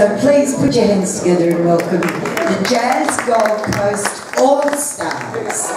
So please put your hands together and welcome the Jazz Gold Coast All Stars.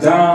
Down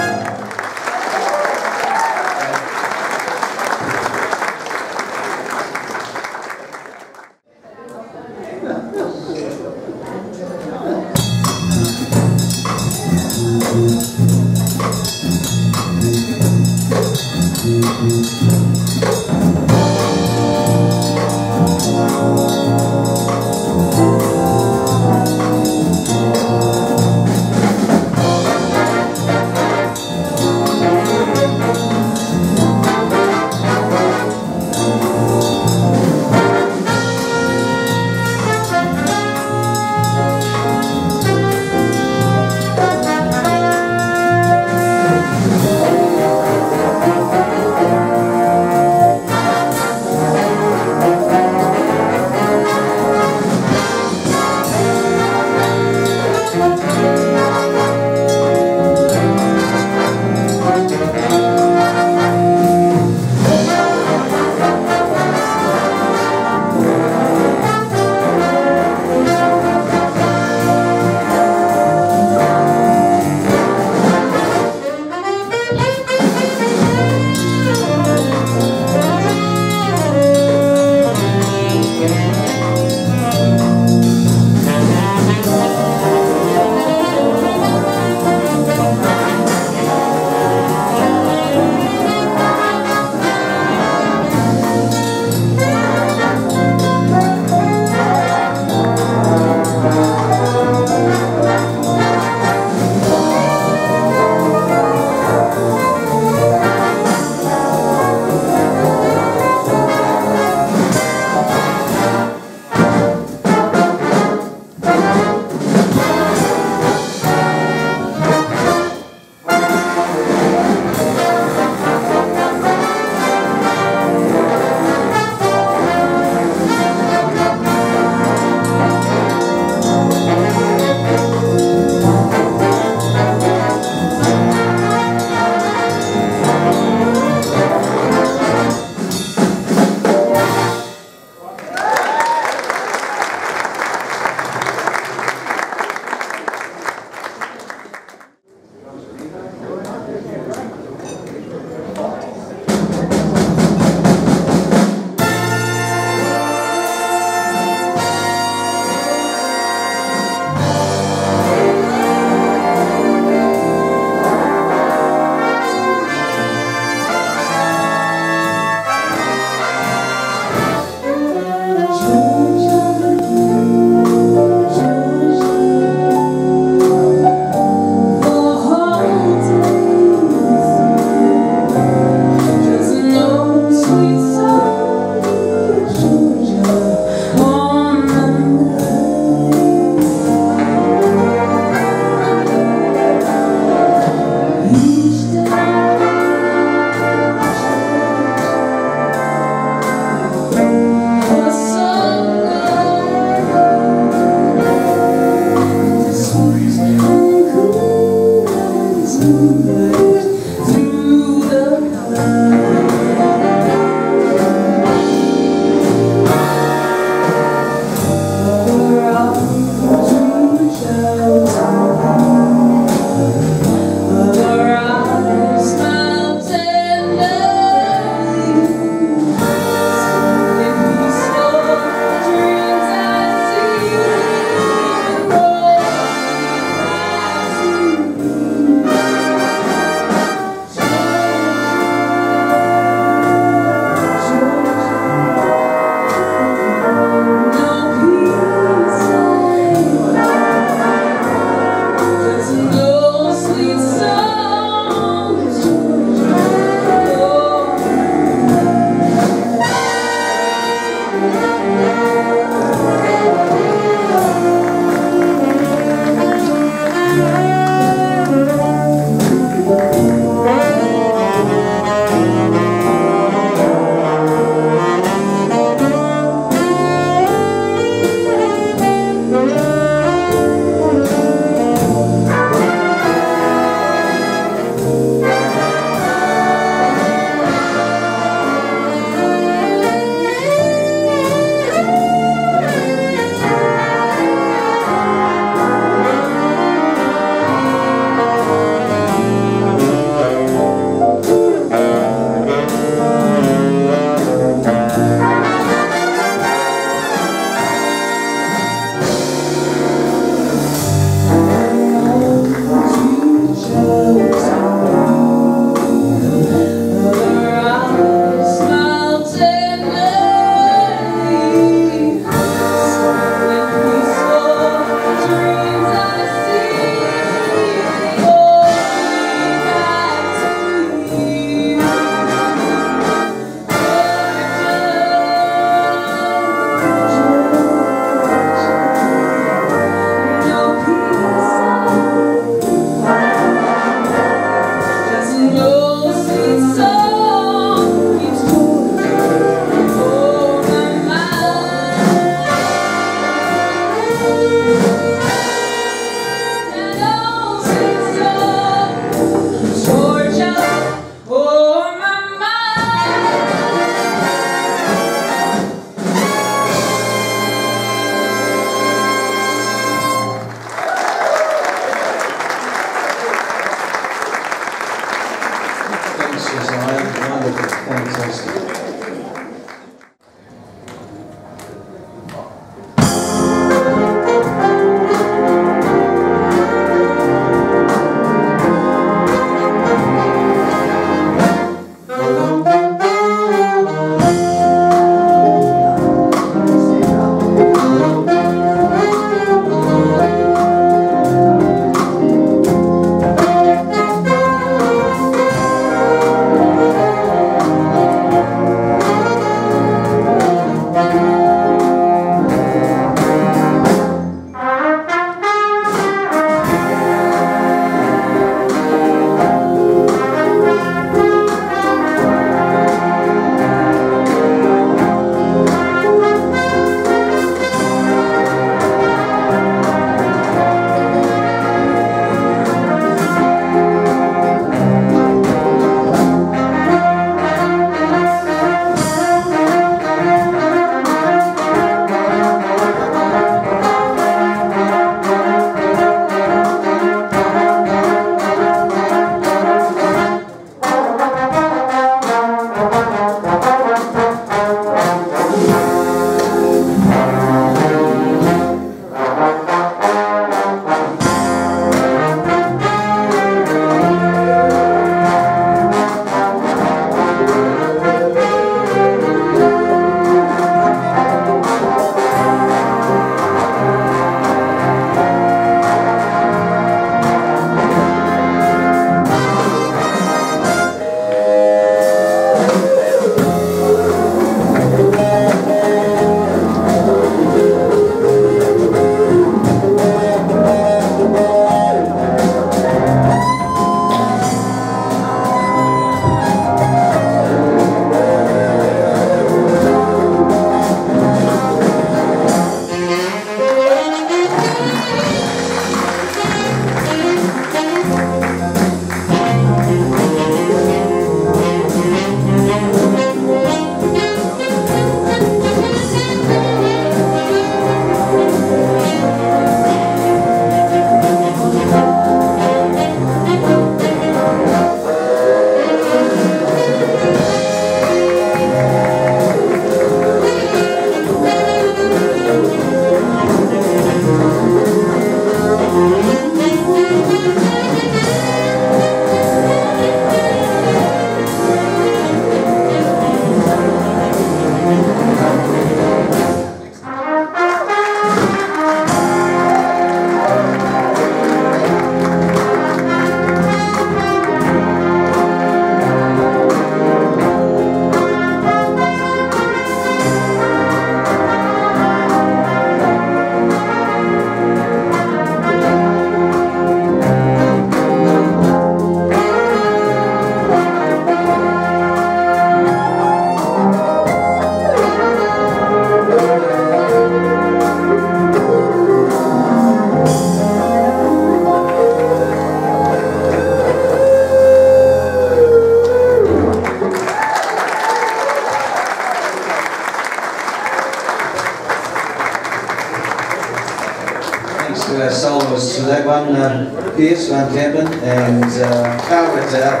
Carl